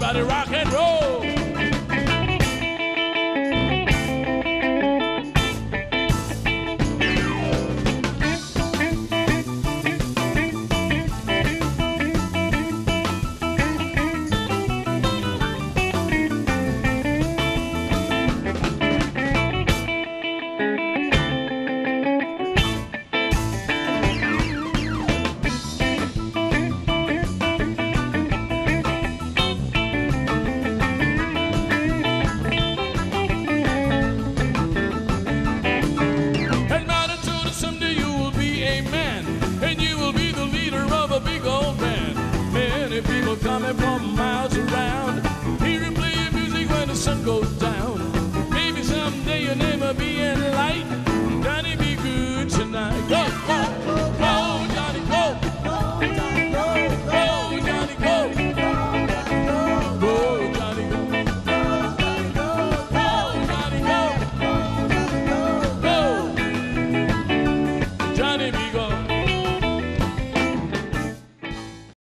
everybody rock and roll. Many people coming from miles around, hearing playing music when the sun goes down. Maybe someday your name will be in light. Johnny, be good tonight. Go.